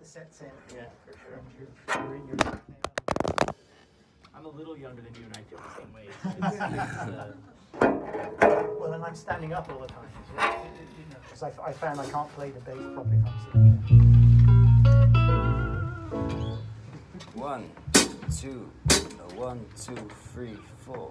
the sets in. Yeah, for sure. You're, you're in your. I'm a little younger than you, and I feel the same way. It's, it's, uh, Well, and I'm standing up all the time. because you know, 'cause I, f- I found I can't play the bass properly if I'm sitting there. One, two, no, one, two, three, four.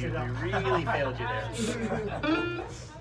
you. We really failed you there.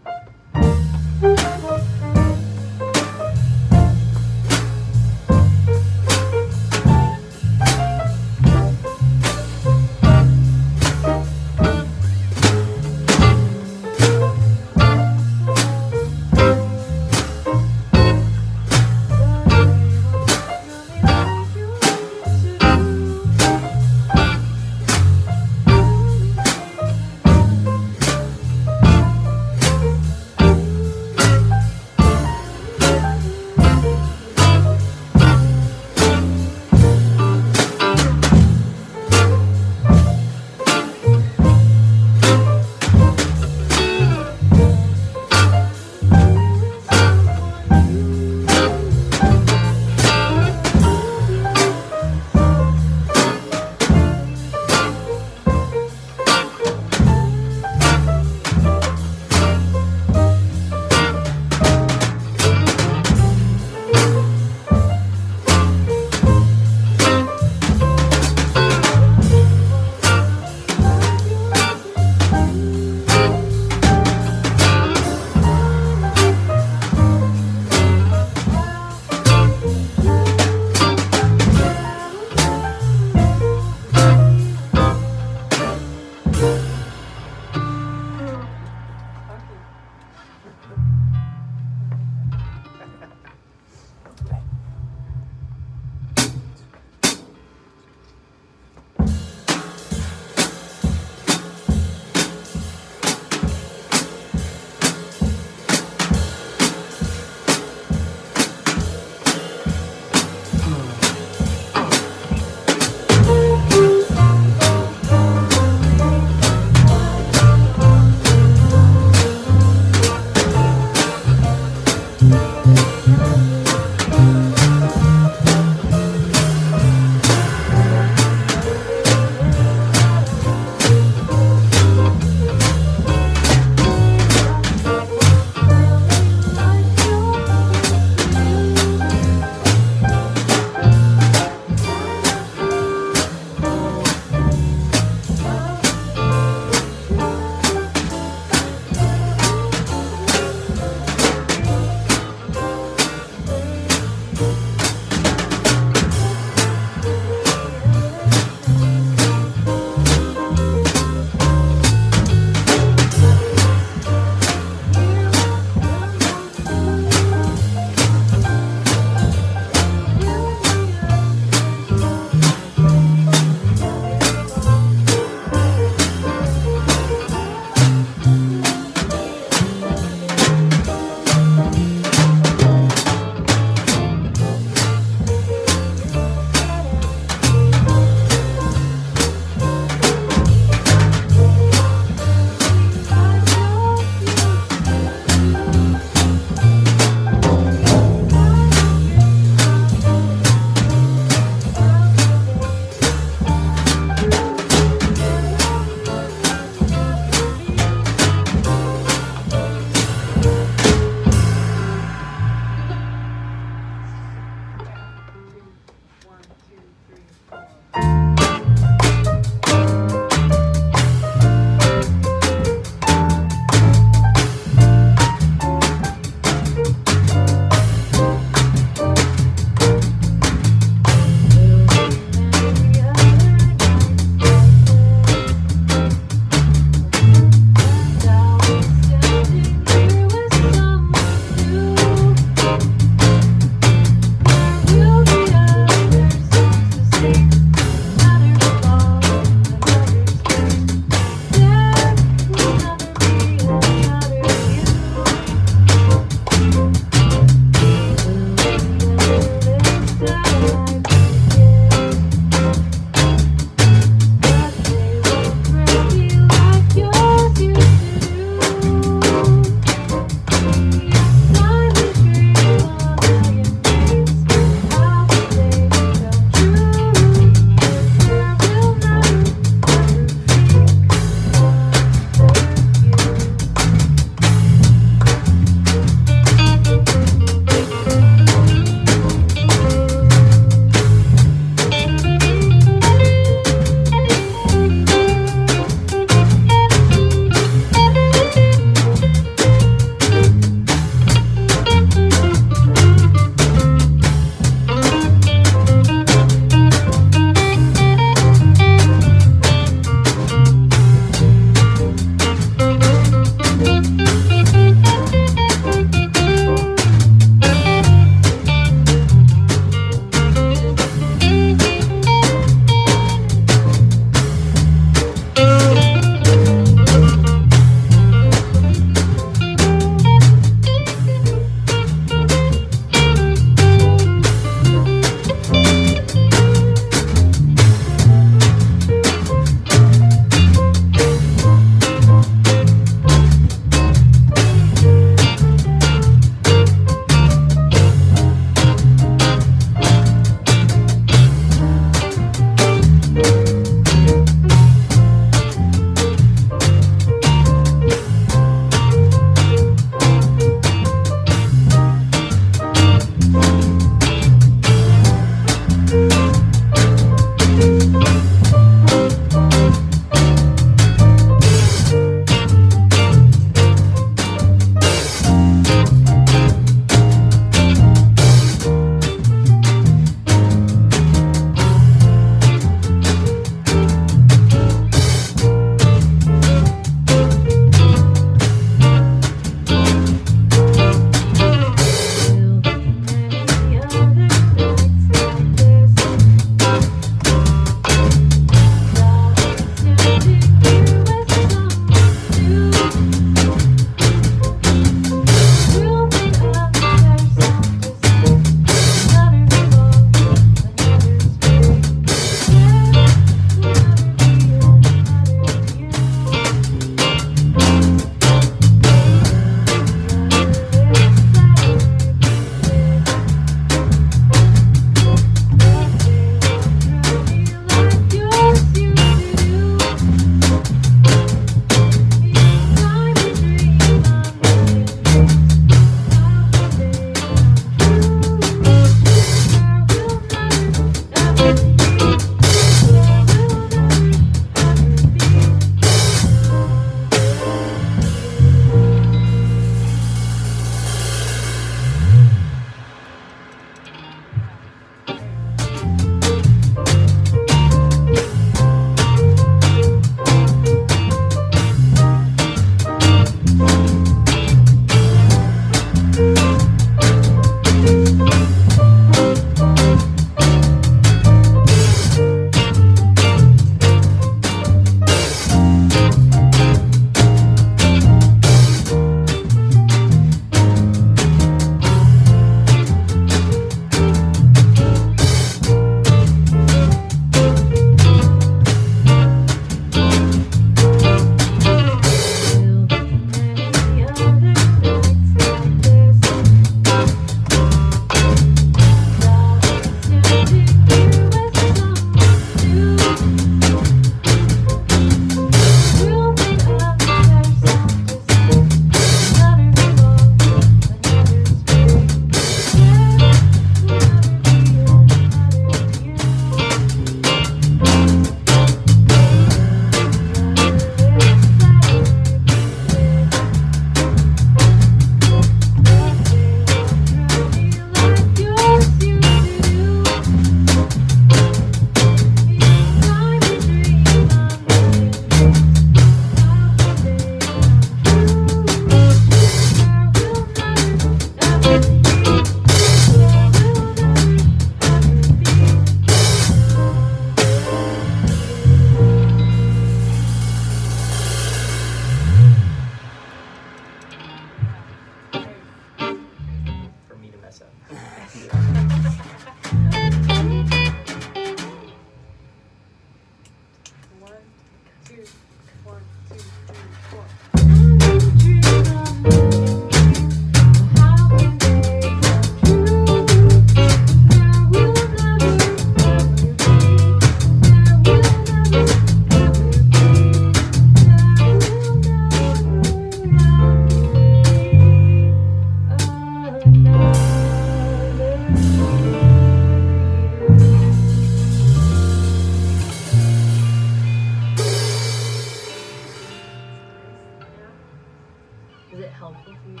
couple theater. Did you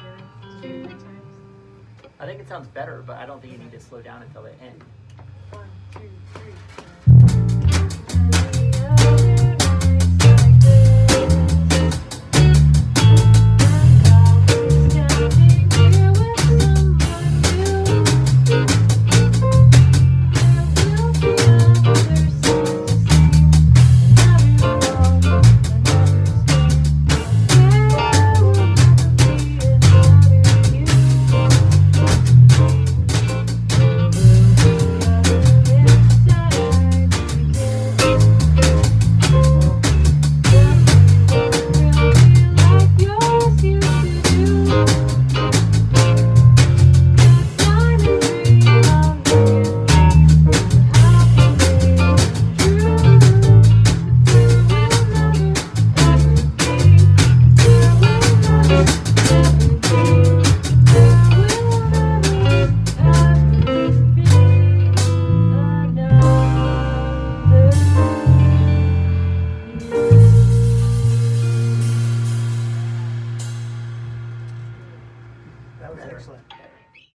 to do three times? I think it sounds better, but I don't think you need to slow down until the end. One, two, three.